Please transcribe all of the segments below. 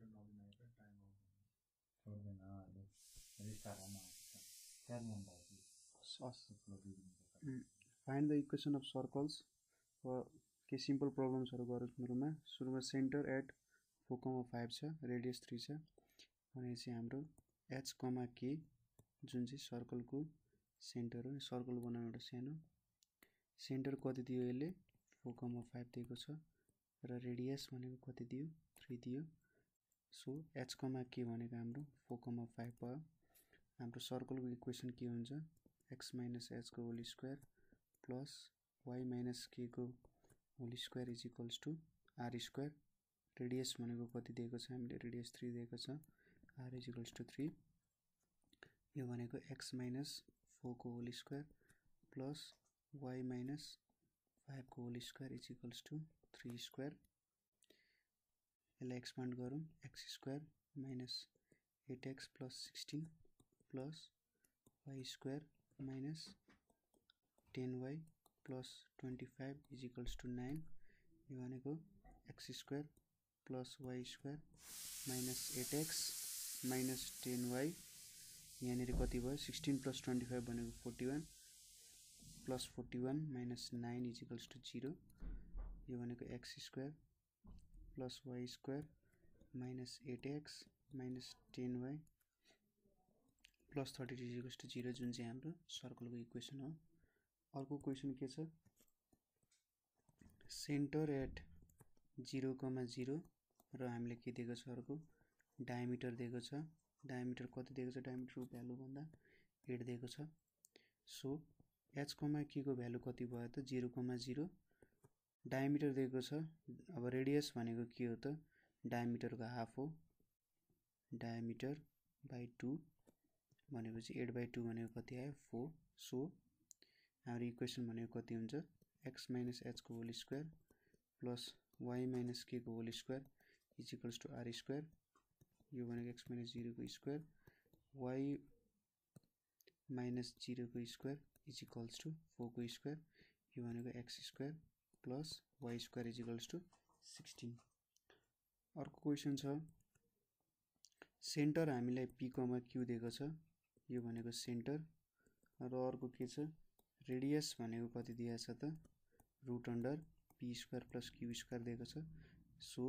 छोड्दैन अहिले आउँछ चार नम्बर फ्लो बिग्रिन्छ find the equation of circles के सिम्पल प्रब्लम्सहरू गरौँ सुरुमा सुरुमा centre at four comma five छ रेडियस थ्री छ। भनेपछि हाम्रो एच कमा के जुन चाहिँ सर्कलको सेन्टर हो सर्कल बनाउनु एउटा सानो सेन्टर कति दियो यसले? फोर कमा फाइभ दिएको छ। र रेडियस भनेको कति दियो? थ्री दियो। सो एच कमा के भनेको हाम्रो फोर कमा फाइभ भयो। हाम्रो सर्कलको इक्वेसन के हुन्छ? X minus एचको whole square plus y minus केको whole square is equals to r square radius भनेको कति दिएको छ? हामीले रेडियस थ्री दिएको छ। R is equals to three यो भनेको x minus फोरको whole square plus y minus फाइभको whole square is equals to three square यसलाई एक्सपान्ड गरौँ। X square minus eight x plus sixteen plus y square minus ten y plus twenty five is equals to nine यो भनेको x square plus y square minus eight x minus ten y यहाँनिर कति भयो? Sixteen plus twenty five भनेको forty one plus forty one minus nine is equals to zero यो भनेको x square plus y square minus eight x minus ten y plus thirty equals to zero जुन चाहिँ हाम्रो सर्कलको equation हो। अर्को question के छ? Centre at zero comma zero र हामीले के दिएको छ अर्को? डायमिटर दिएको छ। डायमिटर कति दिएको छ? डायमिटरको भ्यालु भन्दा एट दिएको छ। सो एच कमा के को भ्यालु कति भयो त? जिरो कमा जिरो डायमिटर दिएको छ। अब रेडियस भनेको के हो त? डायमिटरको हाफ हो। डायमिटर बाई टू भनेपछि एट बाई टू भनेको कति आयो? फोर। सो हाम्रो इक्वेसन भनेको कति हुन्छ? X minus एचको whole square plus y minus k को whole square is equals to r square. यो भनेको एक्स माइनस जिरोको स्क्वायर। वाइ माइनस जिरोको स्क्वायर इज इक्वल्स टु फोरको स्क्वायर। यो भनेको x square. Plus y square is equals to sixteen. अर्को question छ सेन्टर हामीलाई पिकोमा क्यु दिएको छ? यो भनेको सेन्टर। र अर्को के छ? रेडियस भनेको कति दिएको छ त? Root under p square plus q square दिएको छ। सो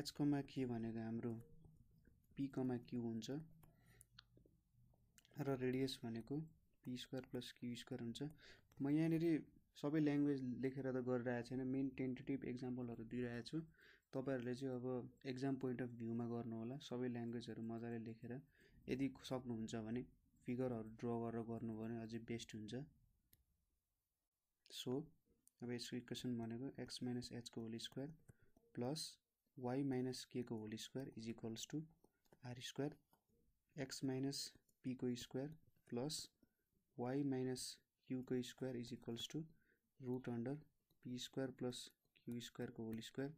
एचकोमा के भनेको हाम्रो? पिकोमा क्यु हुन्छ। र रेडियस भनेको p square plus q square हुन्छ। म यहाँनिर सबै ल्याङ्ग्वेज लेखेर त गरिरहेको छैन। मेन टेन्टेटिभ एक्जाम्पलहरू दिइरहेको छु। तपाईँहरूले चाहिँ अब एक्जाम पोइन्ट अफ भ्यूमा गर्नु होला सबै ल्याङ्ग्वेजहरू मजाले लेखेर। यदि सक्नुहुन्छ भने फिगरहरू ड्र गरेर गर्नुभयो भने अझै बेस्ट हुन्छ। सो अब यसको इक्वेसन भनेको x minus एचको whole square plus y minus k को whole square is equals to r square x minus pico square plus y minus क्यूको square is equals to root under p square plus q स्क्वायरको whole square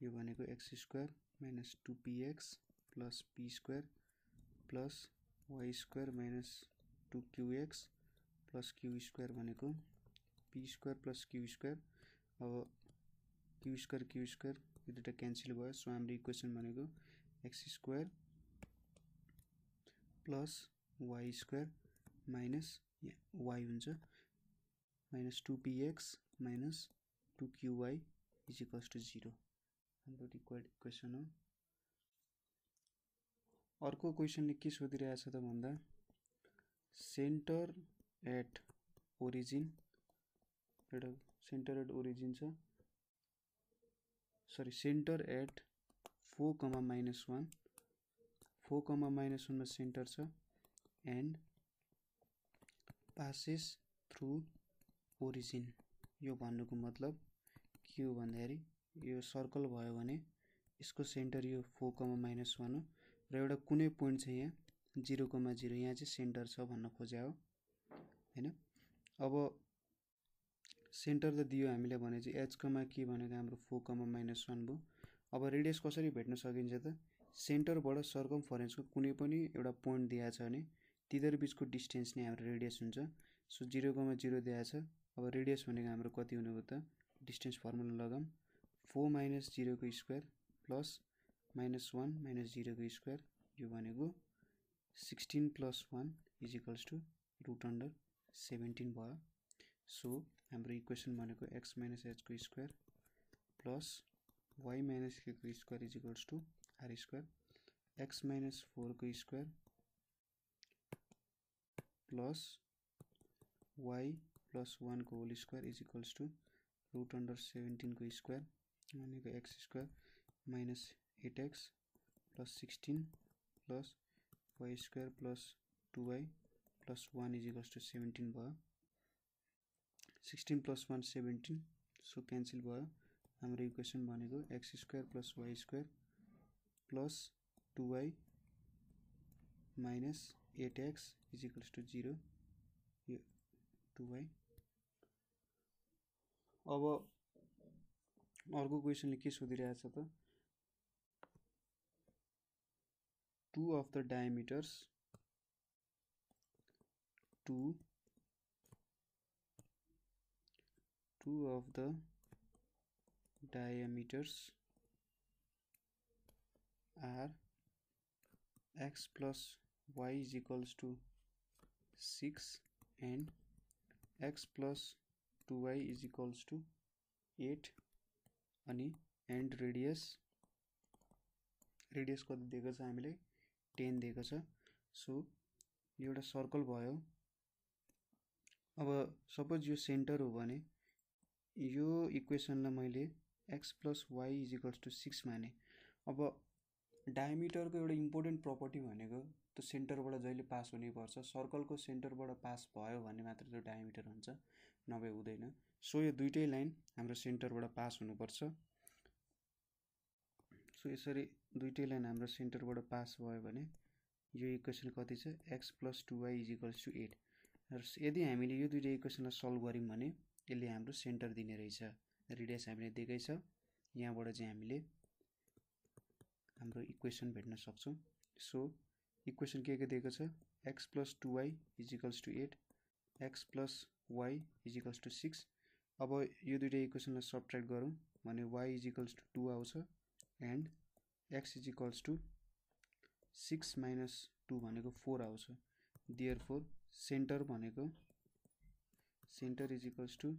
यो भनेको x square minus two p x plus p square plus y square minus two q x plus q square भनेको p square plus q square अब q square Q square यो दुइटा cancel भयो. So हाम्रो equation भनेको x square plus y square minus y हुन्छ। Minus two p x minus two q y is equals to zero. हाम्रो equation हो। अर्को क्वेसनले के सोधिरहेछ त भन्दा सेन्टर एट ओरिजिन एउटा सेन्टर एट ओरिजिन छ। Sorry centre at four comma minus one four comma minus वानमा सेन्टर छ। एन्ड पासेस थ्रु ओरिजिन यो भन्नुको मतलब के हो भन्दाखेरि यो सर्कल भयो भने यसको सेन्टर यो फोर कमा माइनस वान हो र एउटा कुनै पोइन्ट छ यहाँ जिरो कमा जिरो यहाँ चाहिँ सेन्टर छ भन्न खोजे हो होइन? अब सेन्टर त दियो हामीले भने चाहिँ एच कमा के भनेको हाम्रो फोर कमा माइनस वान भयो। अब रेडियस कसरी भेट्न सकिन्छ त? सेन्टरबाट सर्कम फरेन्सको कुनै पनि एउटा पोइन्ट दिएको छ भने तिनीहरू बिचको डिस्टेन्स नै हाम्रो रेडियस हुन्छ। सो जिरो कमा जिरो दिएको छ। अब रेडियस भनेको हाम्रो कति फर्मुला लगाऊँ। Four minus जिरोको square plus minus one minus जिरोको square यो sixteen plus one is equals to root under seventeen भयो। सो, हाम्रो इक्वेसन भनेको एक्स माइनस एचको स्क्वायर प्लस वाइ माइनस केको square is equals to r square. X minus फोरको square plus y plus वानको whole square is equals to root under सेभेन्टिनको square भनेको x square minus eight x plus sixteen plus y square plus two y plus one is equals to seventeen भयो। Sixteen plus one seventeen so cancel भयो। हाम्रो equation भनेको x square plus y square plus two y minus eight x is equals to zero यो two y अब अर्को क्वेसनले के सोधिरहेछ त? Two of the diameters two two of the diameters are x plus y is equals to 6 and x plus 2y is equals to 8 अनि and radius radius कति दिएको छ हामीलाई टेन दिएको छ। सो यो एउटा सर्कल भयो। अब सपोज यो सेन्टर हो भने यो इक्वेसनलाई मैले x plus y is equals to six माने। अब डायमिटरको एउटा इम्पोर्टेन्ट प्रपर्टी भनेको त्यो सेन्टरबाट जहिले पास हुनैपर्छ। सर्कलको सेन्टरबाट पास भयो भने मात्र त्यो डायमिटर हुन्छ। नभए हुँदैन। सो यो दुइटै लाइन हाम्रो सेन्टरबाट पास हुनुपर्छ। सो यसरी दुइटै लाइन हाम्रो सेन्टरबाट पास भयो भने यो इक्वेसन कति छ? X plus two y is equals to eight. र यदि हामीले यो दुइटा इक्वेसनलाई सल्भ गऱ्यौँ भने यसले हाम्रो सेन्टर दिने रहेछ। रेडियस हामीले दिएकै छ। यहाँबाट चाहिँ हामीले हाम्रो इक्वेसन भेट्न सक्छौँ। सो इक्वेसन के के दिएको छ? X plus two y is equals to eight. X plus y is equals to six अब यो दुइटा इक्वेसनलाई सब्ट्र्याक्ट गरौँ भने y is equals to two आउँछ and x is equals to six minus two भनेको फोर आउँछ. दियर फोर सेन्टर भनेको centre is equals to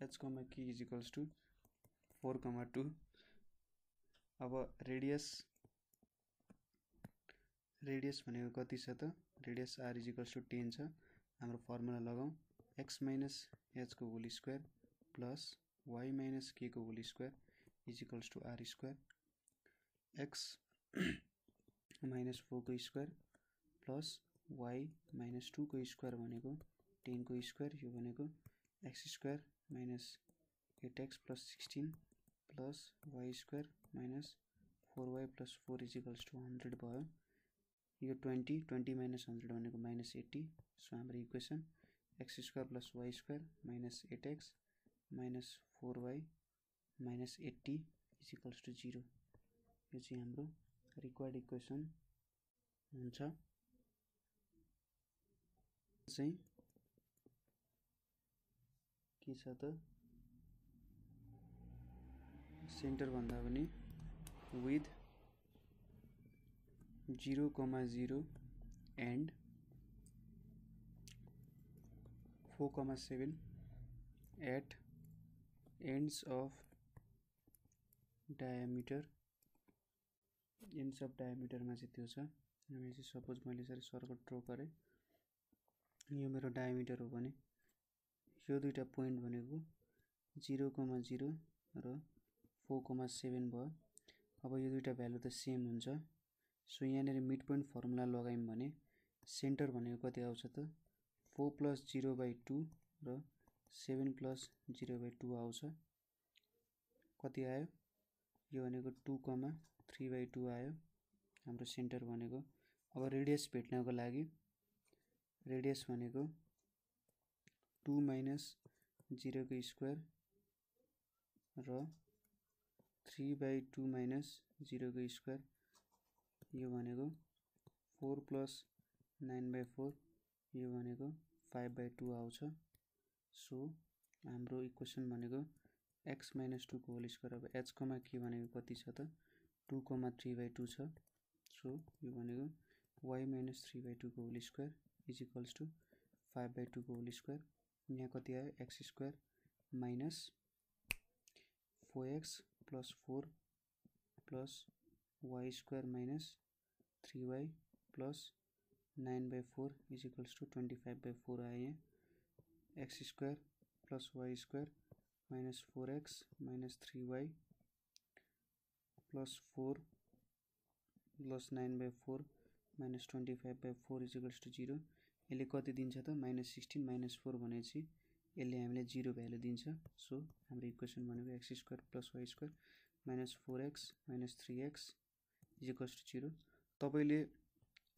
h comma k is equals to four comma two अब रेडियस रेडियस भनेको कति छ त? Radius r is equals to ten छ। हाम्रो फर्मुला लगाउँ x minus एचको whole square plus y minus k को whole square is equals to r square x minus फोरको square plus y minus टूको स्क्वायर भनेको टेनको स्क्वायर यो भनेको x square minus eight x plus sixteen plus y square minus four y plus four equals to hundred भयो. यो twenty twenty minus hundred भनेको minus eighty so हाम्रो equation x square plus y square minus eight x minus four y minus eighty equals to zero यो चाहिँ हाम्रो required equation हुन्छ। चाहिँ के छ त? सेन्टर भन्दा पनि with zero comma zero and four comma seven at ends of diameter ends of डायमिटरमा चाहिँ त्यो छ। हामी चाहिँ सपोज मैले यसरी सर्कट ड्र गरेँ यो मेरो डायमिटर हो भने यो दुइटा पोइन्ट भनेको जिरो कमा जिरो र फोर कमा सेभेन भयो। अब यो दुइटा भ्यालु त सेम हुन्छ। सो यहाँनिर मिड पोइन्ट फर्मुला लगायौँ भने सेन्टर भनेको कति आउँछ त four plus zero by two र seven plus zero by two आउँछ। कति आयो? यो भनेको two comma three by two आयो हाम्रो सेन्टर भनेको। अब रेडियस भेट्नको लागि रेडियस भनेको टु माइनस जिरोको स्क्वायर र थ्री बाई टू माइनस जिरोको स्क्वायर। यो भनेको four plus nine by four यो भनेको फाइभ बाई टू आउँछ। सो हाम्रो इक्वेसन भनेको एक्स माइनस टूको होल स्क्वायर अब एचकोमा के भनेको कति छ त? Two comma three by two छ। सो यो भनेको y minus three by टूको whole square is equals to five by टूको whole square यहाँ कति आयो? X square minus four x plus four plus y square minus three y plus nine by four is equals to twenty five by four आए यहाँ x square plus y square minus four x minus three y plus four plus nine by four minus twenty five by four equals to zero यसले कति दिन्छ त? Minus sixteen minus four भनेपछि यसले हामीलाई zero value दिन्छ। So हाम्रो equation x square plus y square minus four x minus three x equals to zero तपाईँले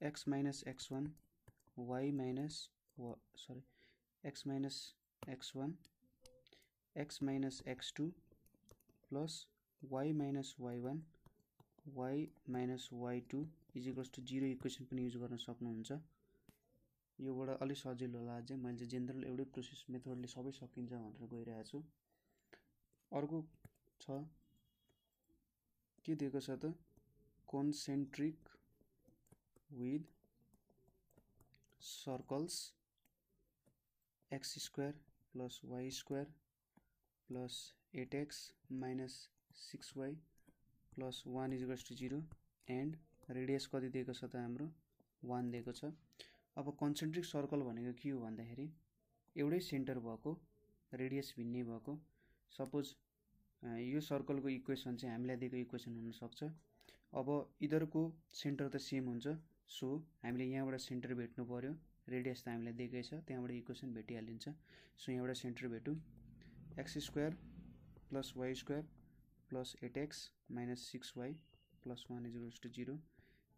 x minus x one y minus वा sorry x minus x one x minus x two plus y minus y one y minus y two equals to zero equation पनि use गर्न सक्नुहुन्छ। योबाट अलिक सजिलो होला अझै। मैले चाहिँ जेनरल एउटै प्रोसेस मेथडले सबै सकिन्छ भनेर गइरहेको छु। अर्को छ के दिएको छ त? Concentric circles x square plus y square plus eight x minus six y plus one equals to zero and radius कति दिएको छ त हाम्रो? वान दिएको छ। अब कन्सेन्ट्रिक सर्कल भनेको के हो भन्दाखेरि एउटै सेन्टर भएको रेडियस भिन्नै भएको सपोज यो सर्कलको इक्वेसन चाहिँ हामीलाई दिएको इक्वेसन हुनसक्छ। अब यिनीहरूको सेन्टर त सेम हुन्छ। सो हामीले यहाँबाट सेन्टर भेट्नु पऱ्यो रेडियस त हामीलाई दिएकै छ त्यहाँबाट इक्वेसन भेटिहालिन्छ। सो यहाँबाट सेन्टर भेटौँ। X square plus y square plus eight x minus six y plus one is equals to zero.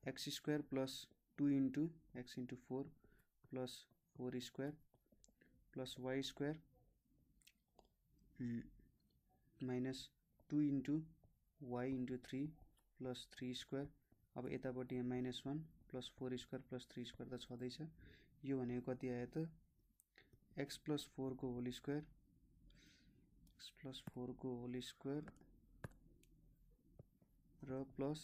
X square plus two into x into four plus four square plus y square minus two into y into three plus three square. अब यतापट्टि minus one. Plus four square plus three square त छँदैछ। यो भनेको कति आयो त? X plus फोरको होल स्क्वायर एक्स प्लस फोरको होल स्क्वायर र plus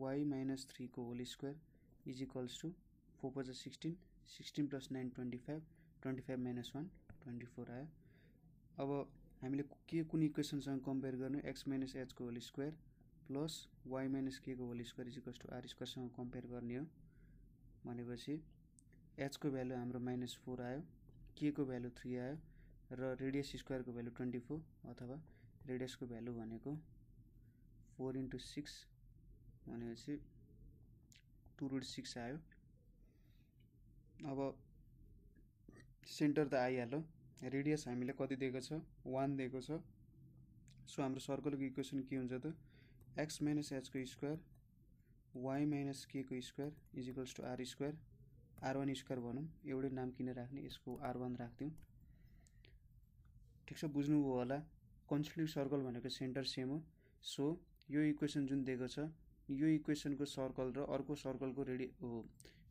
y minus थ्रीको whole square is equals to four पचास sixteen sixteen plus nine twenty five twenty five minus one twenty four आयो। अब हामीले के कुन इक्वेसनसँग कम्पेयर गर्नु? X minus एचको whole square plus y minus केको whole square is equals r स्क्वायरसँग compare गर्ने हो भनेपछि एचको भ्यालु हाम्रो माइनस फोर आयो के को भ्यालु थ्री आयो र रेडियस स्क्वायरको भ्यालु ट्वेन्टी फोर अथवा रेडियसको भ्यालु भनेको फोर इन्टु सिक्स भनेपछि टु रुट सिक्स आयो। अब सेन्टर त आइहाल्यो रेडियस हामीले कति दिएको छ वान दिएको छ। सो हाम्रो सर्कलको इक्वेसन के हुन्छ त एक्स माइनस एचको स्क्वायर वाइ माइनस केको square is equals to r square r one square भनौँ एउटै नाम किन राख्ने यसको आर वान राखिदिउँ। ठिक छ बुझ्नुभयो होला। कन्सन्ट्रिक सर्कल भनेको सेन्टर सेम हो। सो यो इक्वेसन जुन दिएको छ यो इक्वेसनको सर्कल र अर्को सर्कलको रेडि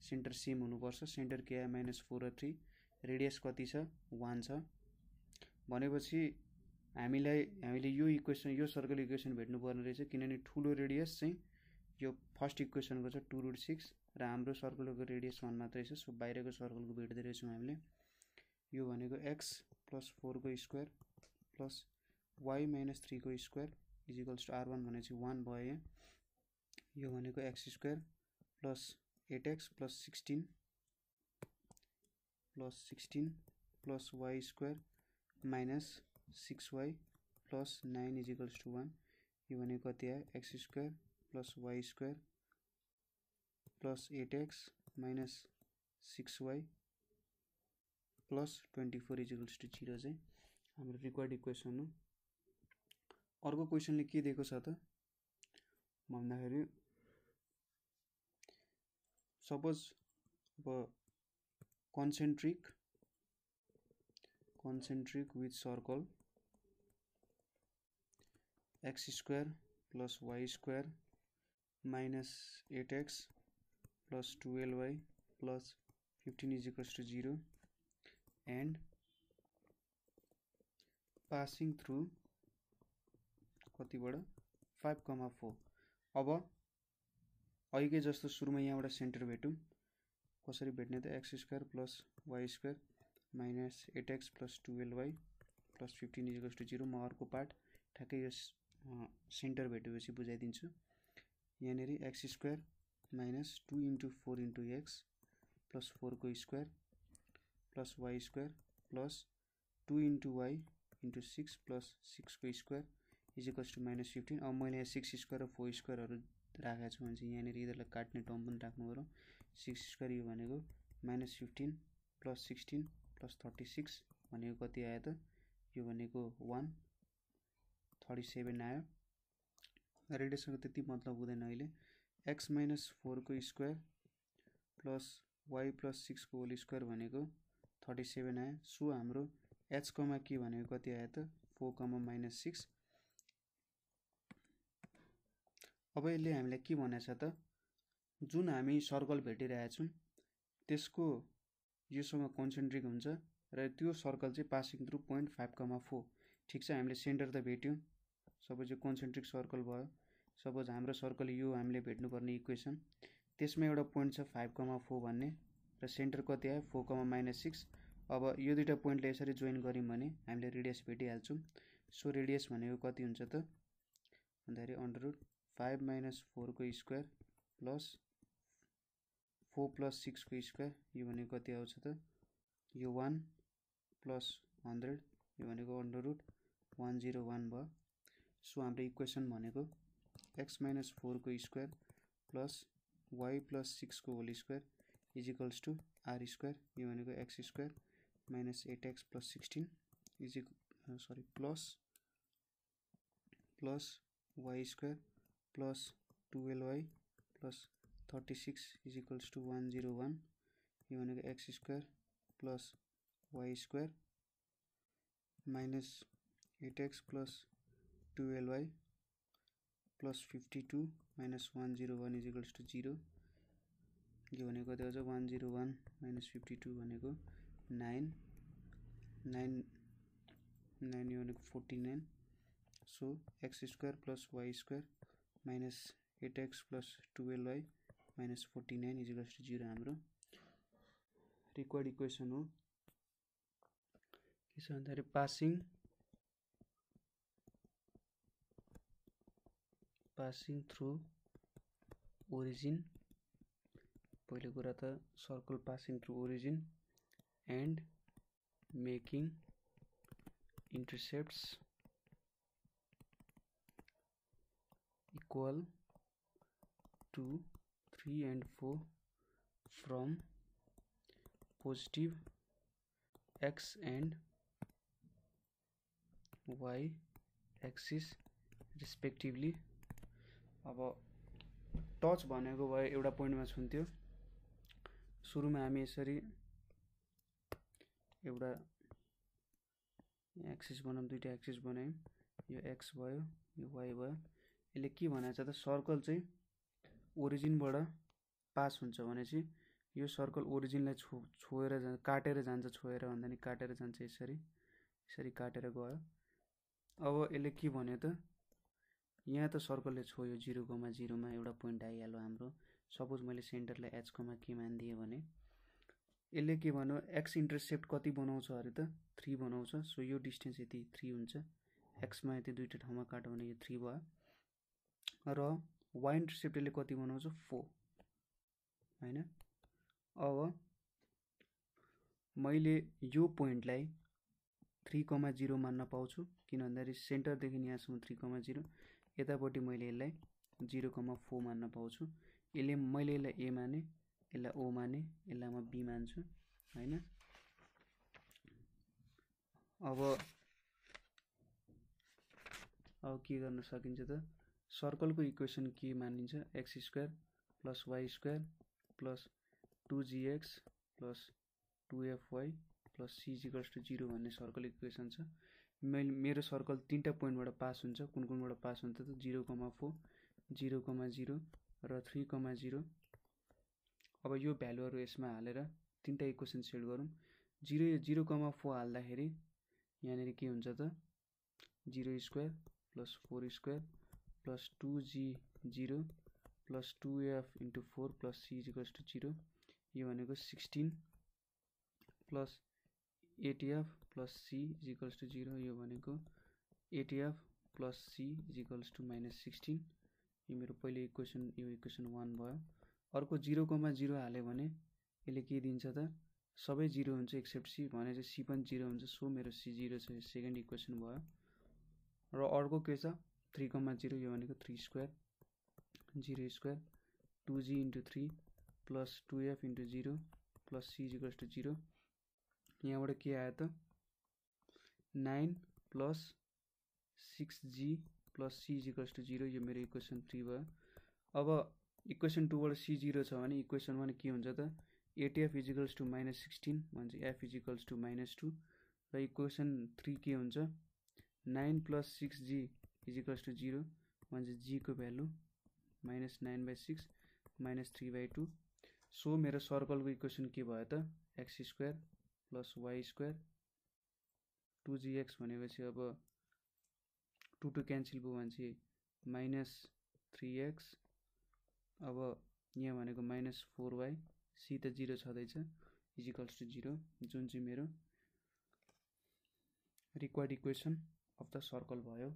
सेन्टर सेम हुनुपर्छ। सेन्टर के आयो माइनस फोर र थ्री रेडियस कति छ? वान छ। भनेपछि हामीलाई हामीले यो इक्वेसन यो सर्कल इक्वेसन भेट्नुपर्ने रहेछ किनभने ठुलो रेडियस चाहिँ यो फर्स्ट इक्वेसनको छ टु रुट सिक्स र हाम्रो सर्कलको रेडियस वान मात्रै छ सो बाहिरको सर्कलको भेट्दै रहेछौँ हामीले। यो भनेको एक्स प्लस फोरको square plus y minus थ्रीको square is equals to r one भनेपछि वान भयो यहाँ। यो भनेको x square plus eight x plus sixteen plus sixteen plus y square minus six y plus nine is equals to one. यो भनेको कति आयो? X square plus y square plus eight x minus six y plus twenty four is equals to zero चाहिँ हाम्रो required equation हो। अर्को क्वेसनले के दिएको छ त? भन्दाखेरि सपोज अब concentric concentric with circle x square plus y square minus eight x plus twelve y plus fifteen is equals to zero and passing through कतिबाट? Five comma four अब अघिकै जस्तो सुरुमा यहाँबाट सेन्टर भेटौँ। कसरी भेट्ने त x square plus y square minus eight x plus twelve y plus fifteen is equals to zero म अर्को पार्ट ठ्याक्कै यो सेन्टर भेटेपछि बुझाइदिन्छु। यहाँनिर x square minus two into four into x plus फोरको square plus y square plus two into y into six plus सिक्सको square is equals to minus fifteen. अब मैले यहाँ सिक्स स्क्वायर र फोर स्क्वायरहरू राखेको छु भने चाहिँ यहाँनिर यिनीहरूलाई काट्ने टर्म पनि राख्नु पऱ्यो। सिक्स स्क्वायर यो भनेको minus fifteen plus sixteen plus thirty six भनेको कति आयो त? यो भनेको वान थर्टी सेभेन आयो। रेडियसको त्यति मतलब हुँदैन अहिले। एक्स माइनस फोरको स्क्वायर प्लस वाइ प्लस सिक्सको होल स्क्वायर भनेको थर्टी सेभेन आयो। सो हाम्रो एचकोमा के भनेको कति आयो त? Four comma minus six. अब यसले हामीलाई के भनेको छ त? जुन हामी सर्कल भेटिरहेछौँ त्यसको योसँग कन्सेन्ट्रिक हुन्छ र त्यो सर्कल चाहिँ passing through point five comma four. ठिक छ हामीले सेन्टर त भेट्यौँ। सपोज यो कन्सेन्ट्रिक सर्कल भयो। सपोज हाम्रो सर्कल यो हामीले भेट्नुपर्ने इक्वेसन। त्यसमा एउटा पोइन्ट छ फाइभ कमा फोर भन्ने र सेन्टर कति आयो? Four comma minus six. अब यो दुइटा पोइन्टले यसरी जोइन गऱ्यौँ भने हामीले रेडियस भेटिहाल्छौँ। सो रेडियस भनेको कति हुन्छ त? भन्दाखेरि अन्डर रुट फाइभ माइनस फोरको स्क्वायर प्लस फोर प्लस सिक्सको स्क्वायर यो भनेको कति आउँछ त? यो वान प्लस हन्ड्रेड यो भनेको under root one zero one भयो। सो हाम्रो इक्वेसन भनेको एक्स माइनस फोरको square plus y plus सिक्सको whole square is equals to r square यो भनेको x square minus eight x plus sixteen इजिक sorry plus plus y square plus twelve y plus thirty six is equals to one zero one यो भनेको x square plus y square minus eight x plus twelve y plus fifty two minus one zero one is equals to zero यो भनेको कति आउँछ? One zero one minus fifty two भनेको nine nine nine यो भनेको forty nine so x square plus y square minus eight x plus twelve y minus forty nine is equals to zero हाम्रो. Required equation हो। के छ भन्दाखेरि passing passing through origin पहिलो कुरा त circle passing through origin and making intercepts equal to 3 and 4 from positive x and y axis respectively अब touch भनेको भए एउटा पोइन्टमा छुन्थ्यो। सुरुमा हामी यसरी एउटा एक्सिस बनाऊँ दुइटा एक्सिस बनायौँ। यो एक्स भयो यो वाइ भयो। यसले के भनेको छ त सर्कल चाहिँ ओरिजिनबाट पास हुन्छ भने चाहिँ यो सर्कल ओरिजिनलाई छो छोएर जान्छ काटेर जान्छ छोएर भन्दा नि काटेर जान्छ यसरी। यसरी काटेर गयो। अब यसले के भन्यो त यहाँ त सर्कलले छोयो जिरोकोमा जिरोमा एउटा पोइन्ट आइहाल्यो हाम्रो। सपोज मैले सेन्टरलाई एचकोमा के मानिदिएँ भने यसले के भन्यो एक्स इन्टरसेप्ट कति बनाउँछ अरे त थ्री बनाउँछ। सो यो डिस्टेन्स यति थ्री हुन्छ। एक्समा यति दुइटा ठाउँमा काट्यो भने यो थ्री भयो। र वाइ इन्टरसेप्टरले कति बनाउँछ? फोर होइन? अब मैले यो पोइन्टलाई थ्री कमा जिरो मान्न पाउँछु। किन भन्दाखेरि सेन्टरदेखि यहाँसम्म थ्री कमा जिरो। यतापट्टि मैले यसलाई जिरो कमा फोर मान्न पाउँछु। यसले मैले यसलाई ए माने यसलाई ओ माने यसलाई म बी मान्छु होइन? अब अब के गर्न सकिन्छ त? सर्कलको इक्वेसन के मानिन्छ? X square plus y square plus two g x plus two f y plus c is equals to zero भन्ने सर्कल इक्वेसन छ। मैले मेरो सर्कल तिनवटा पोइन्टबाट पास हुन्छ। कुन कुनबाट पास हुन्छ त? Zero comma four zero comma zero र थ्री कमा जिरो। अब यो भ्यालुहरू यसमा हालेर तिनवटा इक्वेसन सेट गरौँ। जिरो जिरो कमा फोर हाल्दाखेरि यहाँनिर के हुन्छ त? Zero square plus four square plus two g zero plus two f into four plus c is equals to zero. यो भनेको sixteen plus eight f plus c is equals to zero यो भनेको eight f plus c is equals to minus sixteen यो मेरो पहिले equation यो equation one भयो। अर्को जिरोकोमा जिरो हाल्यो भने यसले के दिन्छ त? सबै जिरो हुन्छ एक्सेप्ट सी भने चाहिँ सी पनि जिरो हुन्छ। सो मेरो सी जिरो छ सेकेन्ड इक्वेसन भयो। र अर्को के छ? थ्री कमा जिरो यो भनेको three square zero square two g into three plus two f into zero plus c is equals to zero यहाँबाट के आयो त? Nine plus six g plus c is equals to zero यो मेरो equation three भयो। अब equation टूबाट C zero छ भने इक्वेसन वान के हुन्छ त? Eight f is equals to minus sixteen भने f is equals to minus two. र इक्वेसन थ्री के हुन्छ? Nine plus six g is equals to zero भने चाहिँ जीको value minus nine by six minus three by two. So मेरो सर्कलको equation के भयो त? X square plus y square two g x भनेपछि अब टु टु क्यान्सल भयो भने चाहिँ माइनस थ्री एक्स। अब यहाँ भनेको माइनस फोर वाई सी त जिरो छँदैछ इजिकल्स टु जिरो जुन चाहिँ मेरो required equation of the circle भयो।